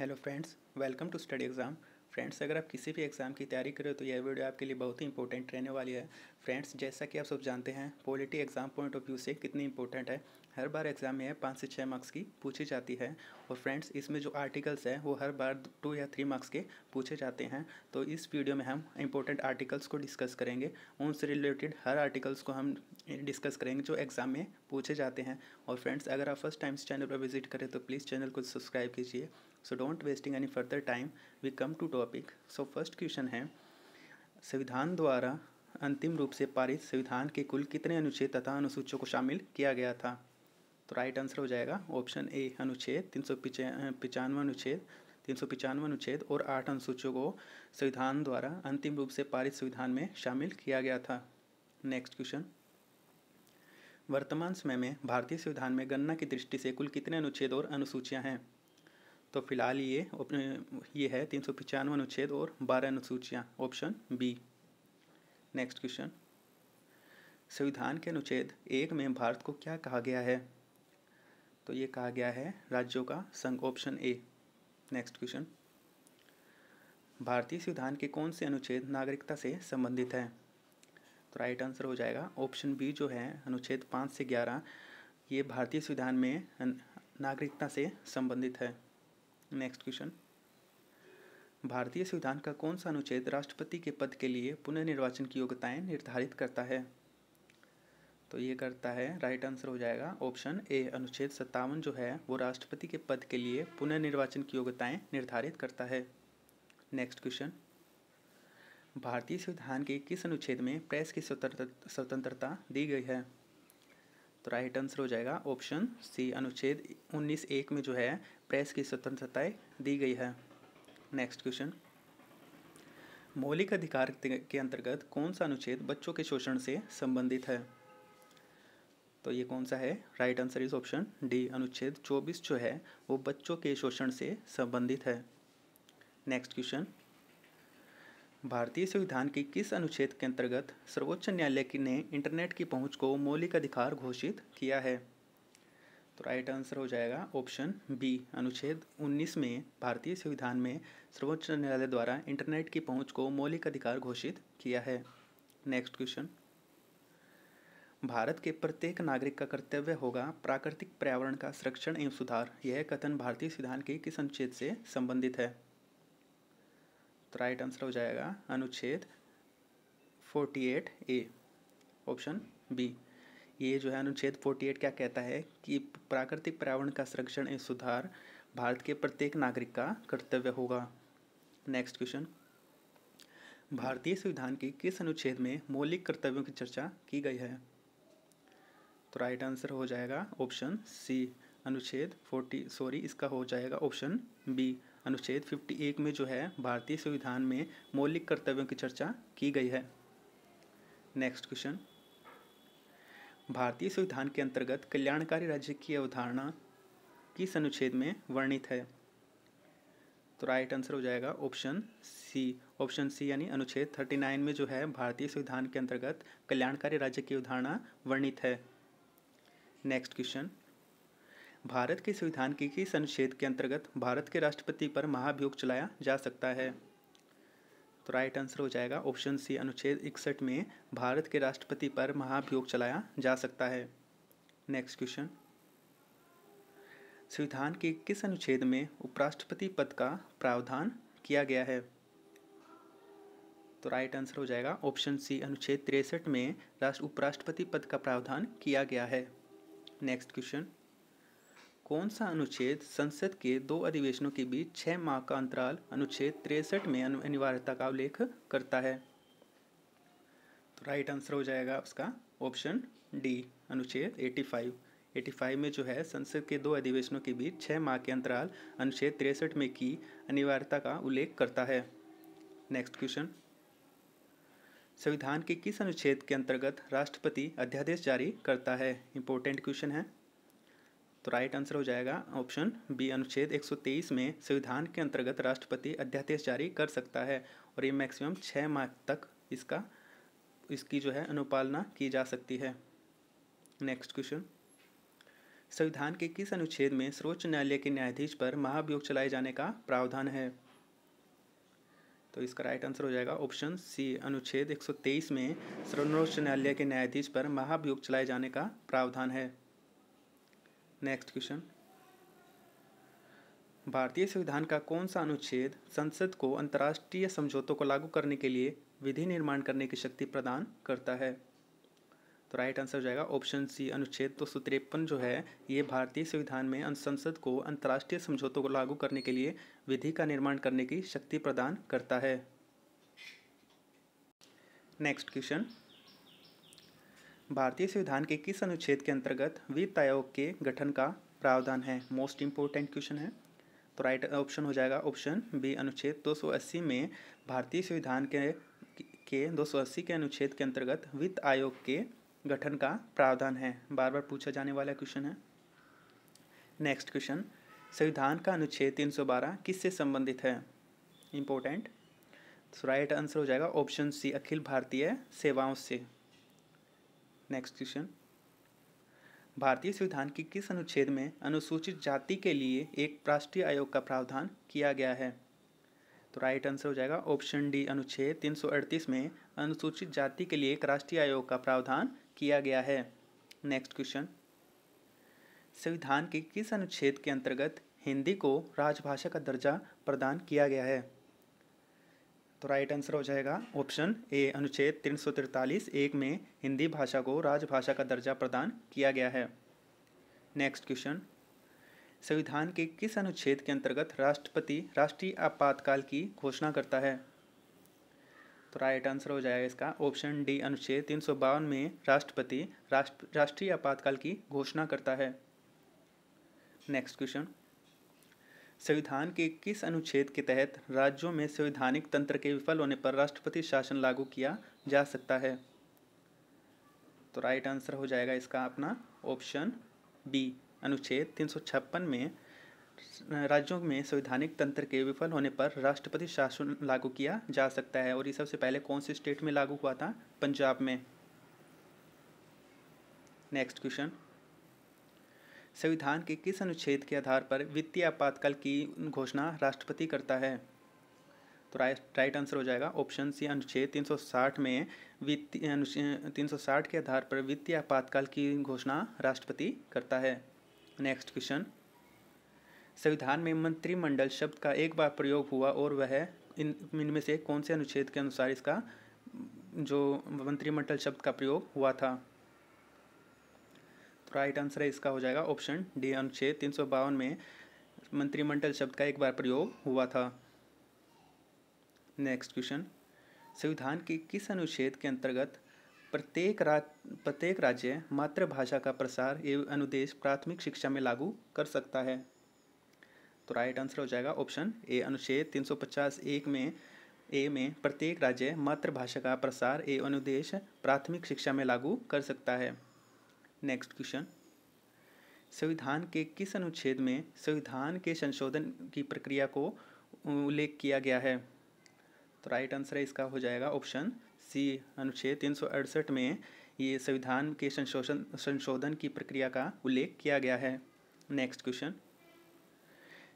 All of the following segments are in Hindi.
Hello friends, welcome to study exam. Friends, अगर आप किसी भी एग्ज़ाम की तैयारी करें तो यह वीडियो आपके लिए बहुत ही इंपॉर्टेंट रहने वाली है। फ्रेंड्स, जैसा कि आप सब जानते हैं polity exam point of view से कितनी इंपॉर्टेंट है। हर बार एग्ज़ाम में पाँच से छः मार्क्स की पूछी जाती है और फ्रेंड्स, इसमें जो आर्टिकल्स हैं, वो हर बार टू या थ्री मार्क्स के पूछे जाते हैं। तो इस वीडियो में हम इंपॉर्टेंट आर्टिकल्स को डिस्कस करेंगे। उनसे रिलेटेड हर आर्टिकल्स को हम डिस्कस करेंगे जो एग्ज़ाम में पूछे जाते हैं। और फ्रेंड्स, अगर आप फ़र्स्ट टाइम इस चैनल पर विज़िट करें तो प्लीज़ चैनल को सब्सक्राइब कीजिए। So don't wasting any further time we come to topic so first question है, संविधान द्वारा अंतिम रूप से पारित संविधान के कुल कितने अनुच्छेद तथा अनुसूचियों को शामिल किया गया था? तो राइट आंसर हो जाएगा ऑप्शन ए अनुच्छेद, तीन सौ पिचानवे अनुच्छेद, तीन सौ पिचानवे अनुच्छेद और आठ अनुसूचियों को संविधान द्वारा अंतिम रूप से पारित संविधान में शामिल किया गया था। नेक्स्ट क्वेश्चन वर्तमान समय में भारतीय संविधान में गणना की दृष्टि से कुल कितने अनुच्छेद और अनुसूचियाँ हैं? तो फ़िलहाल ये ये है तीन सौ पचानवे अनुच्छेद और बारह अनुसूचियाँ। ऑप्शन बी नेक्स्ट क्वेश्चन संविधान के अनुच्छेद एक में भारत को क्या कहा गया है? तो ये कहा गया है राज्यों का संघ ऑप्शन ए नेक्स्ट क्वेश्चन भारतीय संविधान के कौन से अनुच्छेद नागरिकता से संबंधित है? तो राइट आंसर हो जाएगा ऑप्शन बी जो है अनुच्छेद पाँच से ग्यारह। ये भारतीय संविधान में नागरिकता से संबंधित है। नेक्स्ट क्वेश्चन भारतीय संविधान का कौन सा अनुच्छेद राष्ट्रपति के पद के लिए पुनर्निर्वाचन की योग्यताएँ निर्धारित करता है? तो ये करता है राइट आंसर हो जाएगा ऑप्शन ए अनुच्छेद सत्तावन जो है, वो राष्ट्रपति के पद के लिए पुनर्निर्वाचन की योग्यताएँ निर्धारित करता है। नेक्स्ट क्वेश्चन भारतीय संविधान के किस अनुच्छेद में प्रेस की स्वतंत्रता दी गई है? तो राइट आंसर हो जाएगा ऑप्शन सी अनुच्छेद उन्नीस एक में जो है प्रेस की स्वतंत्रताएँ दी गई है। नेक्स्ट क्वेश्चन मौलिक अधिकार के अंतर्गत कौन सा अनुच्छेद बच्चों के शोषण से संबंधित है? तो ये कौन सा है? Right answer is option D अनुच्छेद 24 जो है, वो बच्चों के शोषण से संबंधित है। नेक्स्ट क्वेश्चन भारतीय संविधान के किस अनुच्छेद के अंतर्गत सर्वोच्च न्यायालय ने इंटरनेट की पहुँच को मौलिक अधिकार घोषित किया है? तो राइट आंसर हो जाएगा ऑप्शन बी अनुच्छेद 19 में, भारतीय संविधान में सर्वोच्च न्यायालय द्वारा इंटरनेट की पहुँच को मौलिक अधिकार घोषित किया है। नेक्स्ट क्वेश्चन भारत के प्रत्येक नागरिक का कर्तव्य होगा प्राकृतिक पर्यावरण का संरक्षण एवं सुधार। यह कथन भारतीय संविधान के किस अनुच्छेद से संबंधित है? तो राइट आंसर हो जाएगा अनुच्छेद 48 ए ऑप्शन बी ये जो है अनुच्छेद 48 क्या कहता है कि प्राकृतिक पर्यावरण का संरक्षण एवं सुधार भारत के प्रत्येक नागरिक का कर्तव्य होगा। नेक्स्ट क्वेश्चन भारतीय संविधान के किस अनुच्छेद में मौलिक कर्तव्यों की चर्चा की गई है? तो राइट आंसर हो जाएगा ऑप्शन सी अनुच्छेद 40 सॉरी इसका हो जाएगा ऑप्शन बी अनुच्छेद 51 में जो है भारतीय संविधान में मौलिक कर्तव्यों की चर्चा की गई है। नेक्स्ट क्वेश्चन भारतीय संविधान के अंतर्गत कल्याणकारी राज्य की अवधारणा किस अनुच्छेद में वर्णित है। तो राइट आंसर हो जाएगा ऑप्शन सी ऑप्शन सी यानी अनुच्छेद थर्टी नाइन में जो है, भारतीय संविधान के अंतर्गत कल्याणकारी राज्य की अवधारणा वर्णित है। नेक्स्ट क्वेश्चन भारत के संविधान के किस अनुच्छेद के अंतर्गत भारत के राष्ट्रपति पर महाभियोग चलाया जा सकता है। तो राइट आंसर हो जाएगा ऑप्शन सी अनुच्छेद इकसठ में भारत के राष्ट्रपति पर महाभियोग चलाया जा सकता है। नेक्स्ट क्वेश्चन संविधान के किस अनुच्छेद में उपराष्ट्रपति पद का प्रावधान किया गया है? तो राइट आंसर हो जाएगा ऑप्शन सी अनुच्छेद तिरसठ में राष्ट्र, उपराष्ट्रपति पद का प्रावधान किया गया है। नेक्स्ट क्वेश्चन कौन सा अनुच्छेद संसद के दो अधिवेशनों के बीच छः माह का अंतराल अनुच्छेद तिरसठ में अनिवार्यता का उल्लेख करता है? तो राइट आंसर हो जाएगा उसका ऑप्शन डी अनुच्छेद 85 85 में जो है, संसद के दो अधिवेशनों के बीच छः माह के अंतराल अनुच्छेद तिरसठ में की अनिवार्यता का उल्लेख करता है। नेक्स्ट क्वेश्चन संविधान के किस अनुच्छेद के अंतर्गत राष्ट्रपति अध्यादेश जारी करता है? इंपॉर्टेंट क्वेश्चन है। तो राइट आंसर हो जाएगा ऑप्शन बी अनुच्छेद 123 में संविधान के अंतर्गत राष्ट्रपति अध्यादेश जारी कर सकता है और ये मैक्सिमम छः माह तक इसका, इसकी जो है अनुपालना की जा सकती है। नेक्स्ट क्वेश्चन संविधान के किस अनुच्छेद में सर्वोच्च न्यायालय के न्यायाधीश पर महाभियोग चलाए जाने का प्रावधान है? तो इसका राइट आंसर हो जाएगा ऑप्शन सी अनुच्छेद 123 में सर्वोच्च न्यायालय के न्यायाधीश पर महाभियोग चलाए जाने का प्रावधान है। नेक्स्ट क्वेश्चन भारतीय संविधान का कौन सा अनुच्छेद संसद को अंतर्राष्ट्रीय समझौतों को लागू करने के लिए विधि निर्माण करने की शक्ति प्रदान करता है? तो राइट आंसर हो जाएगा ऑप्शन सी अनुच्छेद दो सौ तिरपन जो है, ये भारतीय संविधान में संसद को अंतर्राष्ट्रीय समझौतों को लागू करने के लिए विधि का निर्माण करने की शक्ति प्रदान करता है। नेक्स्ट क्वेश्चन भारतीय संविधान के किस अनुच्छेद के अंतर्गत वित्त आयोग के गठन का प्रावधान है? मोस्ट इंपोर्टेंट क्वेश्चन है। तो राइट ऑप्शन हो जाएगा ऑप्शन बी अनुच्छेद 280 में भारतीय संविधान के के 280 के अनुच्छेद के अंतर्गत वित्त आयोग के गठन का प्रावधान है। बार बार पूछा जाने वाला क्वेश्चन है। नेक्स्ट क्वेश्चन संविधान का अनुच्छेद 312 किससे संबंधित है? इम्पोर्टेंट राइट आंसर हो जाएगा ऑप्शन सी अखिल भारतीय सेवाओं से। नेक्स्ट क्वेश्चन भारतीय संविधान के किस अनुच्छेद में अनुसूचित जाति के लिए एक राष्ट्रीय आयोग का प्रावधान किया गया है? तो राइट आंसर हो जाएगा ऑप्शन डी अनुच्छेद 338 में अनुसूचित जाति के लिए एक राष्ट्रीय आयोग का प्रावधान किया गया है। नेक्स्ट क्वेश्चन संविधान के किस अनुच्छेद के अंतर्गत हिंदी को राजभाषा का दर्जा प्रदान किया गया है? तो राइट आंसर हो जाएगा ऑप्शन ए अनुच्छेद तीन सौ तिरतालीस एक में हिंदी भाषा को राजभाषा का दर्जा प्रदान किया गया है। नेक्स्ट क्वेश्चन संविधान के किस अनुच्छेद के अंतर्गत राष्ट्रपति राष्ट्रीय आपातकाल की घोषणा करता है? तो राइट आंसर हो जाएगा इसका ऑप्शन डी अनुच्छेद तीन सौ बावन में राष्ट्रपति राष्ट्र, राष्ट्रीय आपातकाल की घोषणा करता है। नेक्स्ट क्वेश्चन संविधान के किस अनुच्छेद के तहत राज्यों में संवैधानिक तंत्र के विफल होने पर राष्ट्रपति शासन लागू किया जा सकता है? तो राइट आंसर हो जाएगा इसका अपना ऑप्शन बी अनुच्छेद तीन सौ छप्पन में राज्यों में संवैधानिक तंत्र के विफल होने पर राष्ट्रपति शासन लागू किया जा सकता है। और ये सबसे पहले कौन से स्टेट में लागू हुआ था? पंजाब में। नेक्स्ट क्वेश्चन संविधान के किस अनुच्छेद के आधार पर वित्तीय आपातकाल की घोषणा राष्ट्रपति करता है? तो राइट आंसर हो जाएगा ऑप्शन सी, अनुच्छेद 360 में वित्तीय तीन के आधार पर वित्तीय आपातकाल की घोषणा राष्ट्रपति करता है। Next question. संविधान में मंत्रिमंडल शब्द का एक बार प्रयोग हुआ और वह इन, इनमें से कौन से अनुच्छेद के अनुसार इसका, जो मंत्रिमंडल शब्द का प्रयोग हुआ था? राइट आंसर है, इसका हो जाएगा ऑप्शन डी अनुच्छेद तीन सौ बावन में मंत्रिमंडल शब्द का एक बार प्रयोग हुआ था। नेक्स्ट क्वेश्चन संविधान के किस अनुच्छेद के अंतर्गत प्रत्येक राज प्रत्येक राज्य मातृभाषा का प्रसार एवं अनुदेश प्राथमिक शिक्षा में लागू कर सकता है? तो राइट आंसर हो जाएगा ऑप्शन ए अनुच्छेद 350 एक में ए में प्रत्येक राज्य मातृभाषा का प्रसार एवं अनुदेश प्राथमिक शिक्षा में लागू कर सकता है। नेक्स्ट क्वेश्चन संविधान के किस अनुच्छेद में संविधान के संशोधन की प्रक्रिया को उल्लेख किया गया है? तो राइट आंसर है इसका हो जाएगा ऑप्शन सी अनुच्छेद तीन में ये संविधान के संशोधन संशोधन की प्रक्रिया का उल्लेख किया गया है। नेक्स्ट क्वेश्चन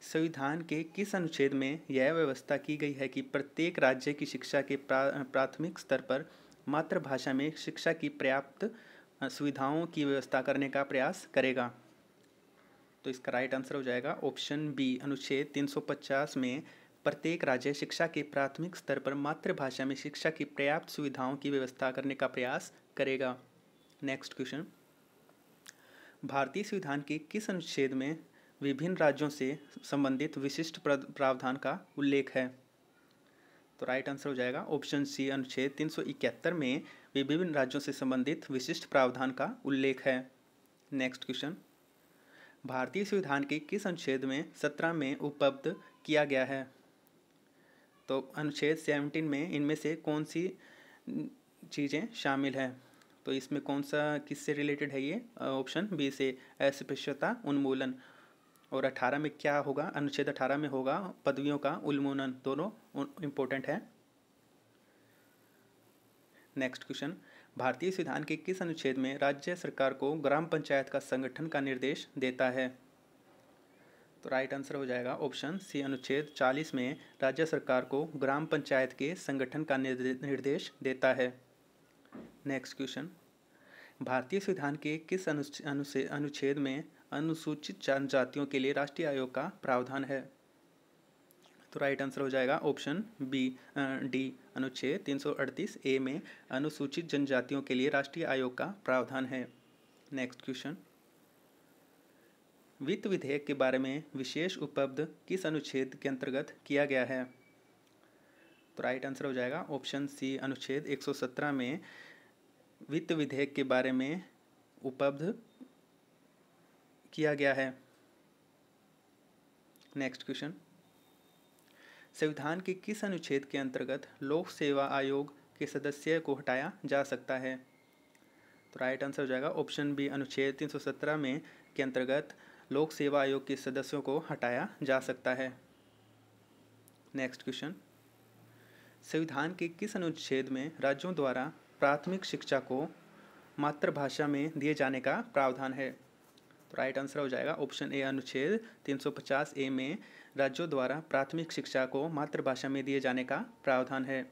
संविधान के किस अनुच्छेद में यह व्यवस्था की गई है कि प्रत्येक राज्य की शिक्षा के प्रा, प्राथमिक स्तर पर मातृभाषा में शिक्षा की पर्याप्त सुविधाओं की व्यवस्था करने का प्रयास करेगा। तो इसका राइट आंसर हो जाएगा ऑप्शन बी अनुच्छेद 350 में प्रत्येक राज्य शिक्षा के प्राथमिक स्तर पर मातृभाषा में शिक्षा की पर्याप्त सुविधाओं की व्यवस्था करने का प्रयास करेगा। नेक्स्ट क्वेश्चन भारतीय संविधान के किस अनुच्छेद में विभिन्न राज्यों से संबंधित विशिष्ट प्रावधान का उल्लेख है? तो राइट आंसर हो जाएगा ऑप्शन सी अनुच्छेद तीन सौ इकहत्तर में विभिन्न राज्यों से संबंधित विशिष्ट प्रावधान का उल्लेख है। नेक्स्ट क्वेश्चन भारतीय संविधान के किस अनुच्छेद में सत्रह में उपलब्ध किया गया है? तो अनुच्छेद सेवनटीन में इनमें से कौन सी चीज़ें शामिल हैं? तो इसमें कौन सा किससे रिलेटेड है ये? ऑप्शन बी से, अस्पृश्यता उन्मूलन। और अठारह में क्या होगा? अनुच्छेद अठारह में होगा, पदवियों का उन्मूलन, दोनों इम्पोर्टेंट है। नेक्स्ट क्वेश्चन भारतीय संविधान के किस अनुच्छेद में राज्य सरकार को ग्राम पंचायत का संगठन का निर्देश देता है? तो राइट आंसर हो जाएगा ऑप्शन सी अनुच्छेद 40 में राज्य सरकार को ग्राम पंचायत के संगठन का निर्देश देता है। नेक्स्ट क्वेश्चन भारतीय संविधान के किस अनुच्छेद में अनुसूचित जनजातियों के लिए राष्ट्रीय आयोग का प्रावधान है। तो राइट आंसर हो जाएगा ऑप्शन बी डी अनुच्छेद 338 ए में अनुसूचित जनजातियों के लिए राष्ट्रीय आयोग का प्रावधान है। नेक्स्ट क्वेश्चन वित्त विधेयक के बारे में विशेष उपलब्ध किस अनुच्छेद के अंतर्गत किया गया है? तो राइट आंसर हो जाएगा ऑप्शन सी अनुच्छेद 117 में वित्त विधेयक के बारे में उपलब्ध किया गया है। नेक्स्ट क्वेश्चन संविधान के किस अनुच्छेद के अंतर्गत लोक सेवा आयोग के सदस्य को हटाया जा सकता है? तो राइट आंसर हो जाएगा ऑप्शन बी अनुच्छेद 317 में के अंतर्गत लोक सेवा आयोग के सदस्यों को हटाया जा सकता है। नेक्स्ट क्वेश्चन संविधान के किस अनुच्छेद में राज्यों द्वारा प्राथमिक शिक्षा को मातृभाषा में दिए जाने का प्रावधान है? तो राइट आंसर हो जाएगा ऑप्शन ए अनुच्छेद 350 ए में राज्यों द्वारा प्राथमिक शिक्षा को मातृभाषा में दिए जाने का प्रावधान है।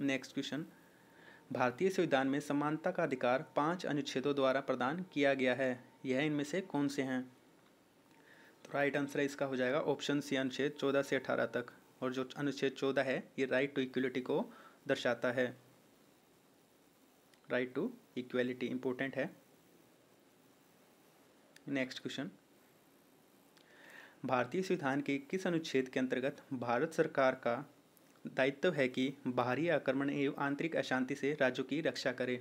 नेक्स्ट क्वेश्चन भारतीय संविधान में समानता का अधिकार पाँच अनुच्छेदों द्वारा प्रदान किया गया है। यह इनमें से कौन से हैं? तो राइट आंसर इसका हो जाएगा ऑप्शन सी अनुच्छेद चौदह से अठारह तक। और जो अनुच्छेद चौदह है, ये राइट टू इक्वलिटी को दर्शाता है। राइट टू इक्वलिटी इंपॉर्टेंट है। नेक्स्ट क्वेश्चन भारतीय संविधान के किस अनुच्छेद के अंतर्गत भारत सरकार का दायित्व है कि बाहरी आक्रमण एवं आंतरिक अशांति से राज्यों की रक्षा करे?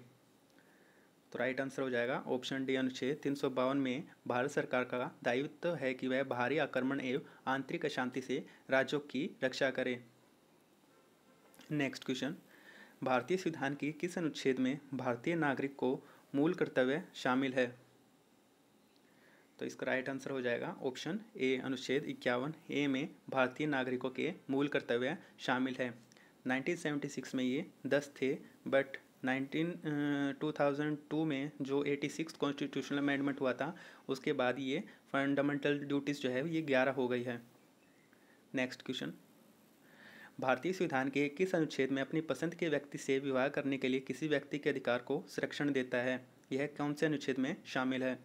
तो राइट आंसर हो जाएगा ऑप्शन डी अनुच्छेद तीन सौ बावन में भारत सरकार का दायित्व है कि वह बाहरी आक्रमण एवं आंतरिक अशांति से राज्यों की रक्षा करे। नेक्स्ट क्वेश्चन भारतीय संविधान की किस अनुच्छेद में भारतीय नागरिक को मूल कर्तव्य शामिल है? तो इसका राइट आंसर हो जाएगा ऑप्शन ए अनुच्छेद इक्यावन ए में भारतीय नागरिकों के मूल कर्तव्य शामिल है। 1976 में ये दस थे बट 19 2002 में जो 86 कॉन्स्टिट्यूशनल अमेंडमेंट हुआ था, उसके बाद ये फंडामेंटल ड्यूटीज़ जो है, ये ग्यारह हो गई है। नेक्स्ट क्वेश्चन भारतीय संविधान के किस अनुच्छेद में अपनी पसंद के व्यक्ति से विवाह करने के लिए किसी व्यक्ति के अधिकार को संरक्षण देता है। यह कौन से अनुच्छेद में शामिल है?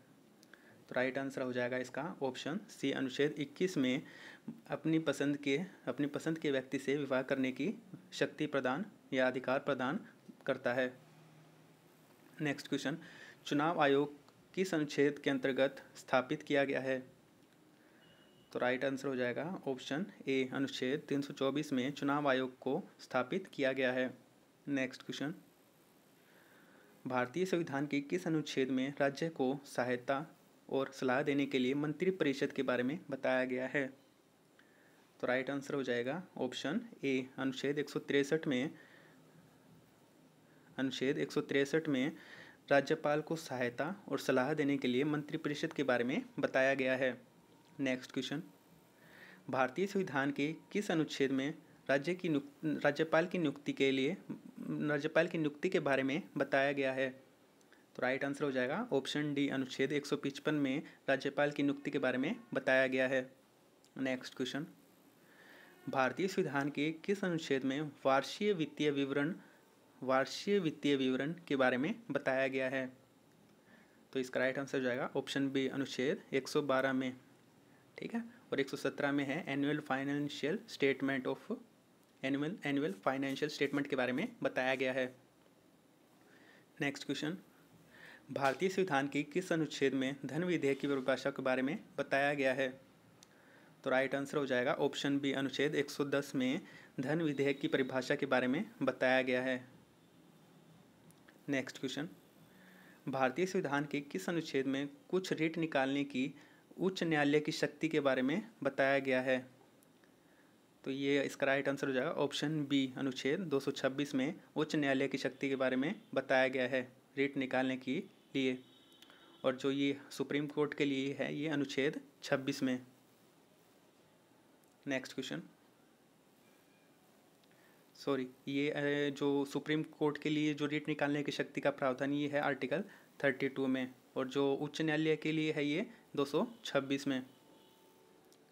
तो राइट आंसर हो जाएगा इसका ऑप्शन सी अनुच्छेद 21 में अपनी पसंद के, अपनी पसंद के व्यक्ति से विवाह करने की शक्ति प्रदान या अधिकार प्रदान करता है। नेक्स्ट क्वेश्चन चुनाव आयोग किस अनुच्छेद के अंतर्गत स्थापित किया गया है? तो राइट आंसर हो जाएगा ऑप्शन ए अनुच्छेद 324 में चुनाव आयोग को स्थापित किया गया है। नेक्स्ट क्वेश्चन भारतीय संविधान के किस अनुच्छेद में राज्य को सहायता और सलाह देने के लिए मंत्रिपरिषद के बारे में बताया गया है। तो राइट आंसर हो जाएगा ऑप्शन ए अनुच्छेद एक में, अनुच्छेद एक में राज्यपाल को सहायता और सलाह देने के लिए मंत्रिपरिषद के बारे में बताया गया है। नेक्स्ट क्वेश्चन भारतीय संविधान के किस अनुच्छेद में राज्य की राज्यपाल की नियुक्ति के लिए, राज्यपाल की नियुक्ति के बारे में बताया गया है? तो राइट आंसर हो जाएगा ऑप्शन डी अनुच्छेद एक में राज्यपाल की नियुक्ति के बारे में बताया गया है। नेक्स्ट क्वेश्चन भारतीय संविधान के किस अनुच्छेद में वार्षीय वित्तीय विवरण वार्षीय वित्तीय विवरण के बारे में बताया गया है? तो इसका राइट आंसर हो जाएगा ऑप्शन बी अनुच्छेद 112 में। ठीक है? और 117 में है annual financial statement of annual annual financial statement के बारे में बताया गया है। नेक्स्ट क्वेश्चन भारतीय संविधान की किस अनुच्छेद में धन विधेयक की परिभाषा के बारे में बताया गया है? तो राइट आंसर हो जाएगा ऑप्शन बी अनुच्छेद 110 में धन विधेयक की परिभाषा के बारे में बताया गया है। नेक्स्ट क्वेश्चन भारतीय संविधान के किस अनुच्छेद में कुछ रिट निकालने की उच्च न्यायालय की शक्ति के बारे में बताया गया है? तो ये इसका राइट आंसर हो जाएगा ऑप्शन बी अनुच्छेद 226 में उच्च न्यायालय की शक्ति के बारे में बताया गया है। रिट निकालने के लिए और जो ये सुप्रीम कोर्ट के लिए है, ये अनुच्छेद 26 में नेक्स्ट क्वेश्चन सॉरी ये जो सुप्रीम कोर्ट के लिए जो रेट निकालने की शक्ति का प्रावधान, ये है आर्टिकल थर्टी टू में और जो उच्च न्यायालय के लिए है, ये दो सौ छब्बीस में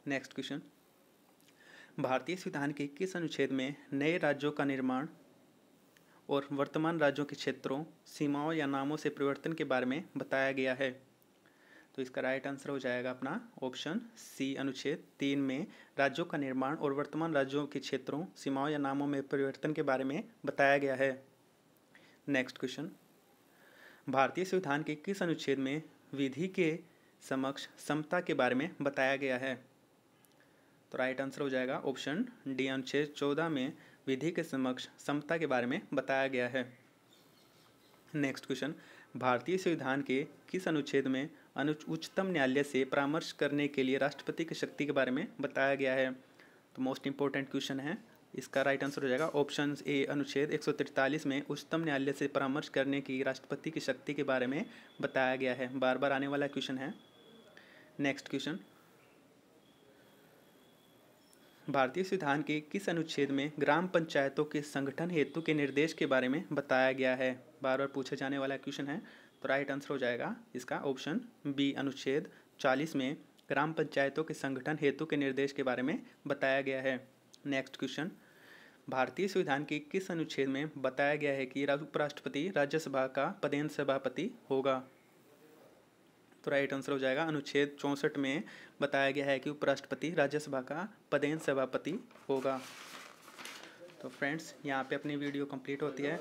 नेक्स्ट क्वेश्चन भारतीय संविधान के किस अनुच्छेद में नए राज्यों का निर्माण और वर्तमान राज्यों के क्षेत्रों, सीमाओं या नामों से परिवर्तन के बारे में बताया गया है। तो इसका राइट आंसर हो जाएगा अपना ऑप्शन सी अनुच्छेद तीन में राज्यों का निर्माण और वर्तमान राज्यों के क्षेत्रों, सीमाओं या नामों में परिवर्तन के बारे में बताया गया है। नेक्स्ट क्वेश्चन भारतीय संविधान के किस अनुच्छेद में विधि के समक्ष समता के बारे में बताया गया है? तो राइट आंसर हो जाएगा ऑप्शन डी अनुच्छेद चौदह में विधि के समक्ष समता के बारे में बताया गया है। नेक्स्ट क्वेश्चन भारतीय संविधान के किस अनुच्छेद में अनु उच्चतम न्यायालय से परामर्श करने के लिए राष्ट्रपति की शक्ति के बारे में बताया गया है? तो मोस्ट इंपॉर्टेंट क्वेश्चन है। इसका राइट आंसर हो जाएगा ऑप्शन ए अनुच्छेद एक में उच्चतम न्यायालय से परामर्श करने की राष्ट्रपति की शक्ति के बारे में बताया गया है। बार बार आने वाला क्वेश्चन है। नेक्स्ट क्वेश्चन भारतीय संविधान के किस अनुच्छेद में ग्राम पंचायतों के संगठन हेतु के निर्देश के बारे में बताया गया है? बार बार पूछा जाने वाला क्वेश्चन है तो राइट आंसर हो जाएगा इसका ऑप्शन बी अनुच्छेद चालीस में ग्राम पंचायतों के संगठन हेतु के निर्देश के बारे में बताया गया है। नेक्स्ट क्वेश्चन भारतीय संविधान के किस अनुच्छेद में बताया गया है कि उपराष्ट्रपति राज्यसभा का पदेन सभापति होगा? तो राइट आंसर हो जाएगा। अनुच्छेद चौंसठ में बताया गया है कि उपराष्ट्रपति राज्यसभा का पदेन सभापति होगा। तो फ्रेंड्स यहाँ पे अपनी वीडियो कंप्लीट होती है।